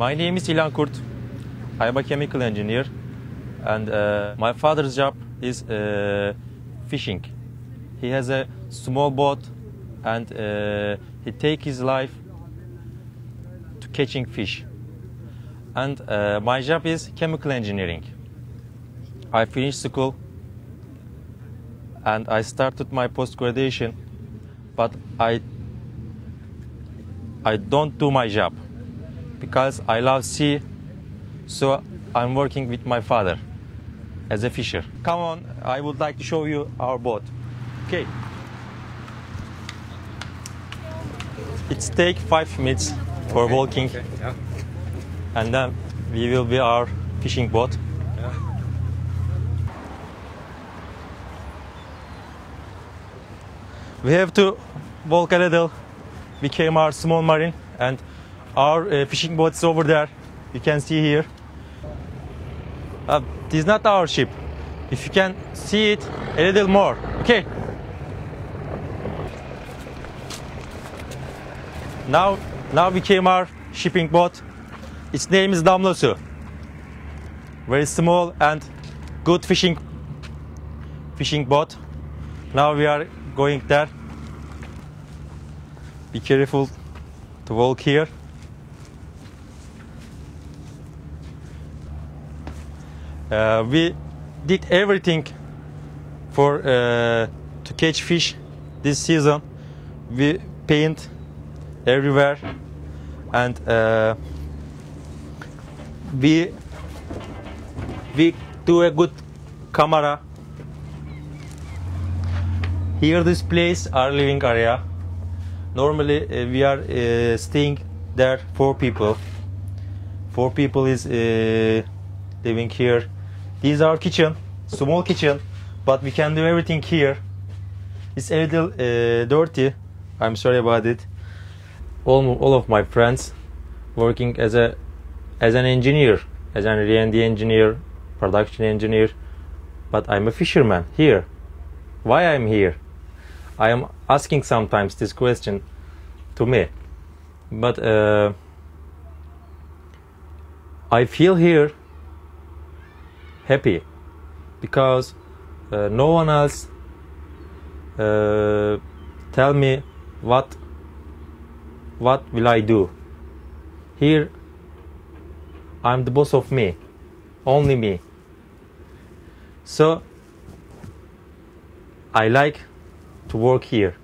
My name is Ilan Kurt. I am a chemical engineer, and uh, my father's job is uh, fishing. He has a small boat, and uh, he take his life to catching fish. And uh, my job is chemical engineering. I finished school, and I started my post graduation, but I I don't do my job because I love sea, so I'm working with my father as a fisher. Come on, I would like to show you our boat. Okay. It's take five minutes for walking, Okay, yeah. and then we will be our fishing boat. yeah. We have to walk a little. We came our small marine, and our uh, fishing boat is over there. You can see here. Uh, this is not our ship. If you can see it a little more, okay. Now, now we came our shipping boat. Its name is Damlosu. Very small and good fishing fishing boat. Now we are going there. Be careful to walk here. We did everything for uh, to catch fish this season. We paint everywhere, and uh, we we do a good camera. Here this place our living area. Normally uh, we are uh, staying there four people. Four people is uh, living here is our kitchen small kitchen but we can do everything here. It's a little uh, dirty. I'm sorry about it. All, all of my friends working as a as an engineer as an R&D engineer production engineer but i'm a fisherman here. Why i'm here? I am asking sometimes this question to me, but uh, I feel here happy because uh, no one else uh, tell me what what will I do. Here I'm the boss of me, only me. So I like to work here.